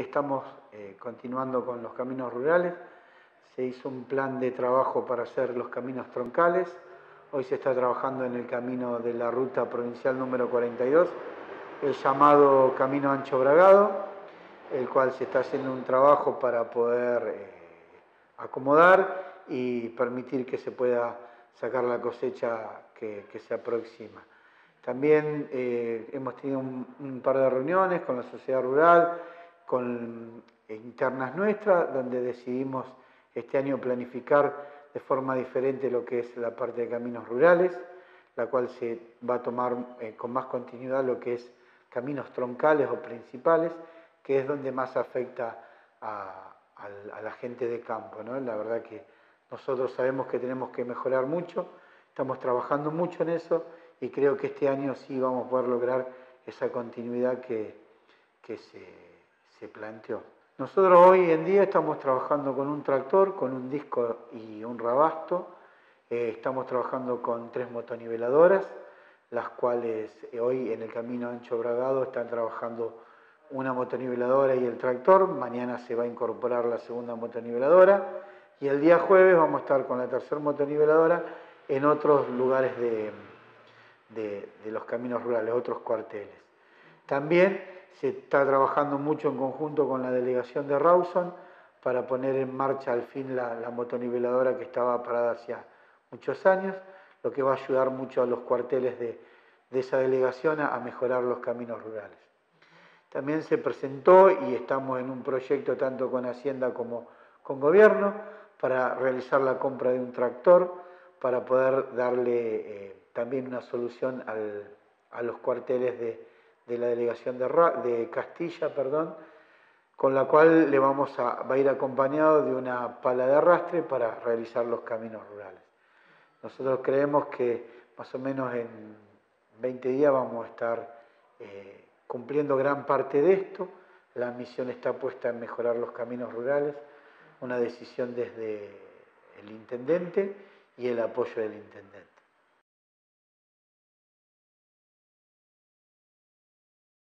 estamos eh, continuando con los caminos rurales. Se hizo un plan de trabajo para hacer los caminos troncales. Hoy se está trabajando en el camino de la ruta provincial número 42, el llamado Camino Ancho Bragado, el cual se está haciendo un trabajo para poder eh, acomodar y permitir que se pueda sacar la cosecha que, se aproxima. También eh, hemos tenido un, par de reuniones con la sociedad rural, con internas nuestras, donde decidimos este año planificar de forma diferente lo que es la parte de caminos rurales, la cual se va a tomar eh, con más continuidad lo que es caminos troncales o principales, que es donde más afecta a, la gente de campo. ¿no? La verdad que nosotros sabemos que tenemos que mejorar mucho, estamos trabajando mucho en eso y creo que este año sí vamos a poder lograr esa continuidad que, se, planteó. Nosotros hoy en día estamos trabajando con un tractor, con un disco y un rabasto. Eh, estamos trabajando con tres motoniveladoras, las cuales eh, hoy en el camino ancho bragado están trabajando una motoniveladora y el tractor. Mañana se va a incorporar la segunda motoniveladora y el día jueves vamos a estar con la tercera motoniveladora en otros lugares de, los caminos rurales, otros cuarteles. También se está trabajando mucho en conjunto con la delegación de Rawson para poner en marcha al fin la, motoniveladora que estaba parada hacía muchos años, lo que va a ayudar mucho a los cuarteles de, esa delegación a mejorar los caminos rurales. También se presentó y estamos en un proyecto tanto con Hacienda como con Gobierno para realizar la compra de un tractor, para poder darle eh, también una solución a los cuarteles de, la delegación de, Castilla, perdón, con la cual le vamos a, va a ir acompañado de una pala de arrastre para realizar los caminos rurales. Nosotros creemos que más o menos en 20 días vamos a estar eh, cumpliendo gran parte de esto. La misión está puesta en mejorar los caminos rurales una decisión desde el intendente y el apoyo del intendente.